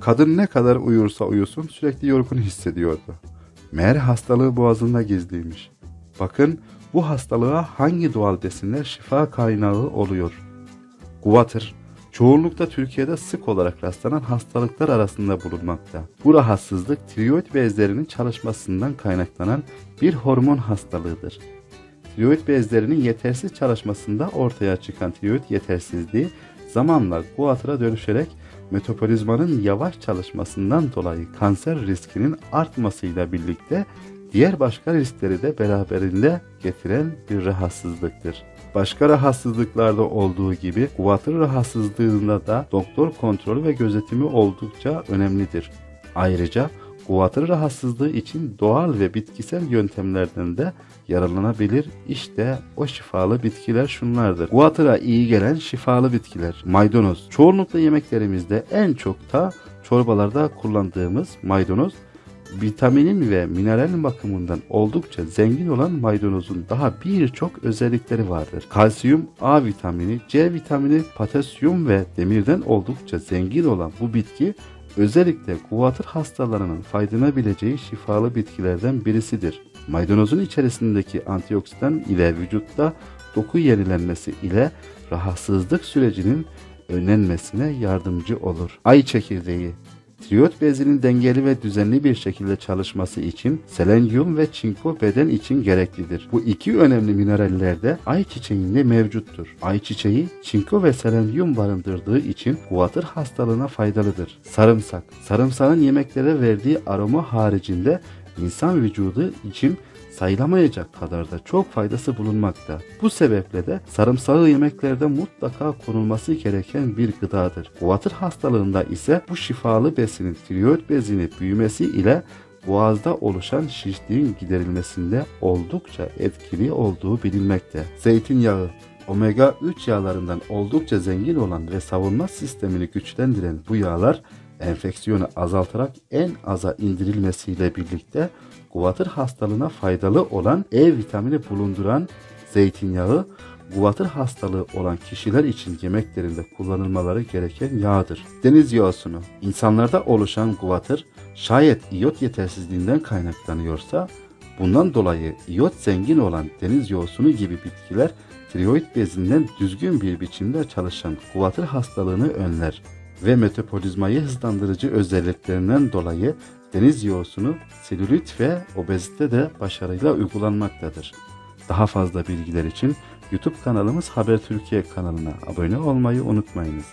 Kadın ne kadar uyursa uyusun sürekli yorgun hissediyordu. Meğer hastalığı boğazında gizliymiş. Bakın bu hastalığa hangi doğal besinler şifa kaynağı oluyor. Guatr, çoğunlukla Türkiye'de sık olarak rastlanan hastalıklar arasında bulunmakta. Bu rahatsızlık tiroid bezlerinin çalışmasından kaynaklanan bir hormon hastalığıdır. Tiroid bezlerinin yetersiz çalışmasında ortaya çıkan tiroid yetersizliği zamanla guatra dönüşerek metabolizmanın yavaş çalışmasından dolayı kanser riskinin artmasıyla birlikte diğer başka riskleri de beraberinde getiren bir rahatsızlıktır. Başka rahatsızlıklarda olduğu gibi guatr rahatsızlığında da doktor kontrolü ve gözetimi oldukça önemlidir. Ayrıca guatr rahatsızlığı için doğal ve bitkisel yöntemlerden de yararlanabilir. İşte o şifalı bitkiler şunlardır. Guatr'a iyi gelen şifalı bitkiler. Maydanoz. Çoğunlukla yemeklerimizde en çok da çorbalarda kullandığımız maydanoz vitaminin ve mineral bakımından oldukça zengin olan maydanozun daha birçok özellikleri vardır. Kalsiyum, A vitamini, C vitamini, potasyum ve demirden oldukça zengin olan bu bitki özellikle guatr hastalarının faydalanabileceği şifalı bitkilerden birisidir. Maydanozun içerisindeki antioksidan ile vücutta doku yenilenmesi ile rahatsızlık sürecinin önlenmesine yardımcı olur. Ay çekirdeği Tiroid bezinin dengeli ve düzenli bir şekilde çalışması için selenyum ve çinko beden için gereklidir. Bu iki önemli mineraller de ayçiçeğinde mevcuttur. Ayçiçeği çinko ve selenyum barındırdığı için guatr hastalığına faydalıdır. Sarımsak Sarımsağın yemeklere verdiği aroma haricinde insan vücudu için sayılamayacak kadar da çok faydası bulunmakta. Bu sebeple de sarımsağı yemeklerde mutlaka konulması gereken bir gıdadır. Guatr hastalığında ise bu şifalı besinin tiroid bezini büyümesi ile boğazda oluşan şişliğin giderilmesinde oldukça etkili olduğu bilinmekte. Zeytinyağı Omega 3 yağlarından oldukça zengin olan ve savunma sistemini güçlendiren bu yağlar enfeksiyonu azaltarak en aza indirilmesiyle birlikte guatr hastalığına faydalı olan E vitamini bulunduran zeytinyağı guatr hastalığı olan kişiler için yemeklerinde kullanılmaları gereken yağdır. Deniz yoğusunu insanlarda oluşan guatr şayet iyot yetersizliğinden kaynaklanıyorsa bundan dolayı iyot zengin olan deniz yoğusunu gibi bitkiler tiroid bezinden düzgün bir biçimde çalışan guatr hastalığını önler ve metabolizmayı hızlandırıcı özelliklerinden dolayı deniz yoğusunu selülit ve obezite de başarıyla uygulanmaktadır. Daha fazla bilgiler için YouTube kanalımız Haber Türkiye kanalına abone olmayı unutmayınız.